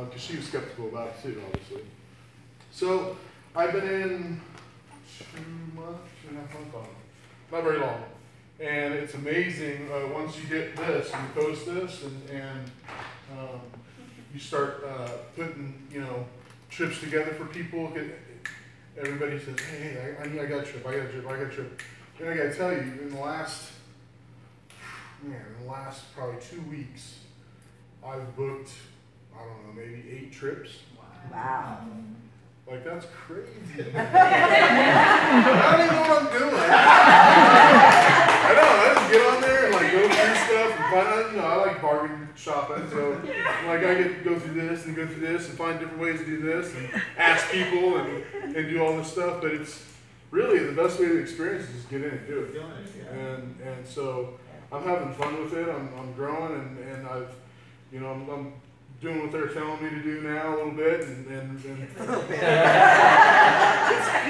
because she was skeptical about it too, obviously. So I've been in two months, two and a half months on not very long. And it's amazing uh, once you get this you post this and, and um, you start uh, putting you know trips together for people. Everybody says, "Hey, I, I, I got a trip. I got a trip. I got a trip." And I got to tell you, in the last man, in the last probably two weeks, I've booked know maybe eight trips. Wow. Like that's crazy. I don't even know what I'm doing. I know. I just get on there and like go through stuff and find. You know, I like bargain shopping, so like I get to go through this and go through this and find different ways to do this and ask people and and do all this stuff. But it's really the best way to experience is just get in and do it. And and so I'm having fun with it. I'm I'm growing and and I've you know I'm, I'm doing what they're telling me to do now a little bit, and, and, and it's, you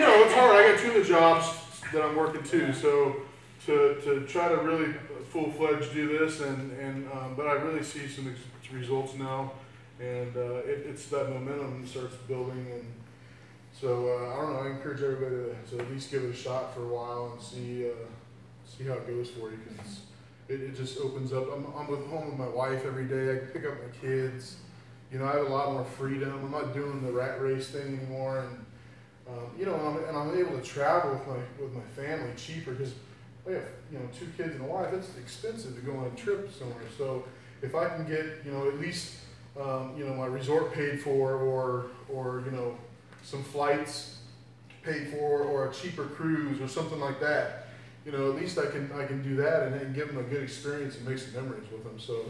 know it's hard. I got two of the jobs that I'm working too, so to, to try to really full fledged do this, and and um, but I really see some ex- results now, and uh, it, it's that momentum starts building, and so uh, I don't know. I encourage everybody to, to at least give it a shot for a while and see uh, see how it goes for you, because it, it just opens up. I'm, I'm with home with my wife every day. I pick up my kids. You know, I have a lot more freedom. I'm not doing the rat race thing anymore, and um, you know, and I'm, and I'm able to travel with my with my family cheaper because we have you know two kids and a wife. It's expensive to go on a trip somewhere. So if I can get you know at least um, you know my resort paid for, or or you know some flights paid for, or a cheaper cruise or something like that you know, at least I can I can do that and, and give them a good experience and make some memories with them. So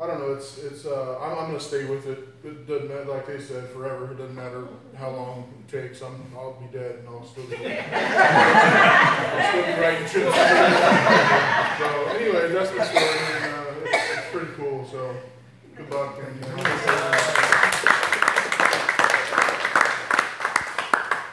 I don't know. It's it's uh, I'm, I'm gonna stay with it. It doesn't matter, like they said, forever. It doesn't matter how long it takes. I'm I'll be dead and I'll still be I'll still be writing trips. so anyway, that's the story. And, uh, it's, it's pretty cool. So good luck and you know.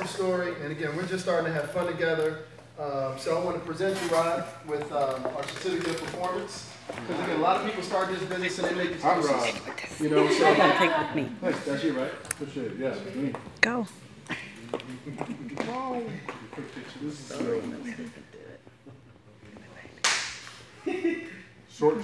story, and again, we're just starting to have fun together. Um, so I want to present you, Rod, with um, our certificate of performance. Because again, a lot of people start this business and they make I'm excuses. Rod. You know, I so gotta take with me. Hey, that's you, right? Appreciate it. Yeah, me. Go. This is uh, short.